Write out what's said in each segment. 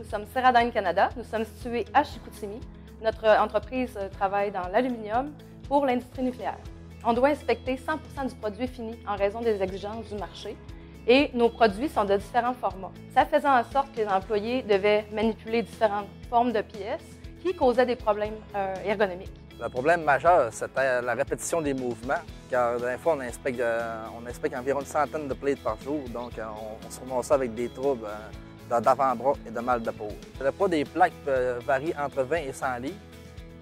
Nous sommes Ceradyne Canada. Nous sommes situés à Chicoutimi. Notre entreprise travaille dans l'aluminium pour l'industrie nucléaire. On doit inspecter 100% du produit fini en raison des exigences du marché et nos produits sont de différents formats. Ça faisait en sorte que les employés devaient manipuler différentes formes de pièces qui causaient des problèmes euh, ergonomiques. Le problème majeur, c'était la répétition des mouvements, car d'un fois, on inspecte, euh, on inspecte environ une centaine de plates par jour, donc euh, on, se remonte avec des troubles d'avant-bras et de mal de peau. Le poids des plaques varie entre 20 et 100 livres.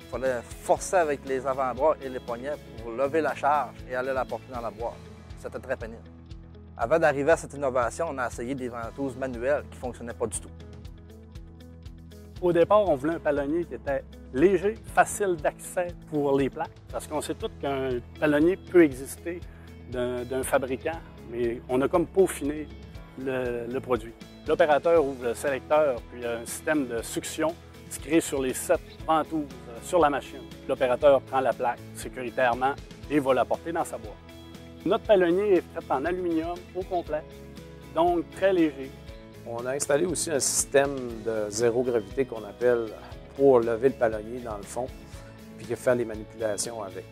Il fallait forcer avec les avant-bras et les poignets pour lever la charge et aller la porter dans la boîte. C'était très pénible. Avant d'arriver à cette innovation, on a essayé des ventouses manuelles qui ne fonctionnaient pas du tout. Au départ, on voulait un palonnier qui était léger, facile d'accès pour les plaques, parce qu'on sait tous qu'un palonnier peut exister d'un fabricant, mais on a comme peaufiné le produit. L'opérateur ouvre le sélecteur, puis il y a un système de succion qui se crée sur les sept ventouses euh, sur la machine. L'opérateur prend la plaque sécuritairement et va la porter dans sa boîte. Notre palonnier est fait en aluminium au complet, donc très léger. On a installé aussi un système de zéro gravité qu'on appelle pour lever le palonnier dans le fond, puis faire les manipulations avec.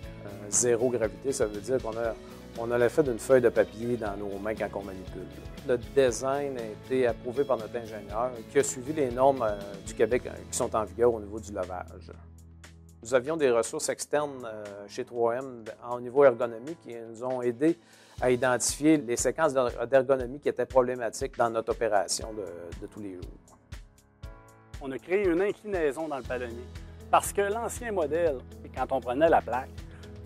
zéro gravité, ça veut dire qu'on a, on a l'effet d'une feuille de papier dans nos mains quand on manipule. Le design a été approuvé par notre ingénieur qui a suivi les normes euh, du Québec euh, qui sont en vigueur au niveau du lavage. Nous avions des ressources externes euh, chez 3M au niveau ergonomique qui nous ont aidés à identifier les séquences d'ergonomie qui étaient problématiques dans notre opération de, tous les jours. On a créé une inclinaison dans le palonnier parce que l'ancien modèle, quand on prenait la plaque,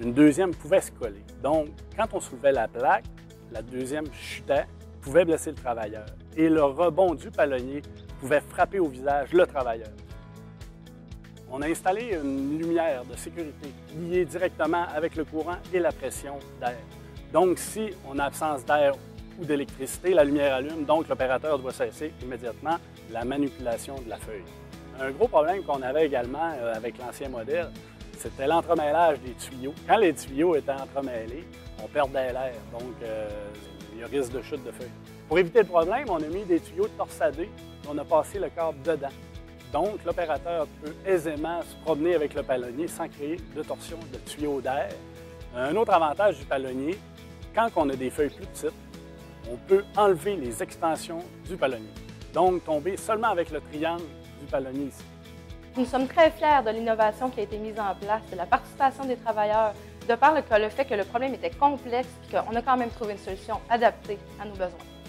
une deuxième pouvait se coller. Donc, quand on soulevait la plaque, la deuxième chutait, pouvait blesser le travailleur. Et le rebond du palonnier pouvait frapper au visage le travailleur on a installé une lumière de sécurité liée directement avec le courant et la pression d'air. Donc, si on a absence d'air ou d'électricité, la lumière allume, donc l'opérateur doit cesser immédiatement la manipulation de la feuille. Un gros problème qu'on avait également euh, avec l'ancien modèle, c'était l'entremêlage des tuyaux. Quand les tuyaux étaient entremêlés, on perdait l'air, donc euh, il y a risque de chute de feuilles. Pour éviter le problème, on a mis des tuyaux torsadés, on a passé le câble dedans. Donc, l'opérateur peut aisément se promener avec le palonnier sans créer de torsion de tuyaux d'air. Un autre avantage du palonnier, quand on a des feuilles plus petites, on peut enlever les extensions du palonnier. Donc, tomber seulement avec le triangle du palonnier ici. Nous sommes très fiers de l'innovation qui a été mise en place, de la participation des travailleurs, de par le, fait que le problème était complexe et qu'on a quand même trouvé une solution adaptée à nos besoins.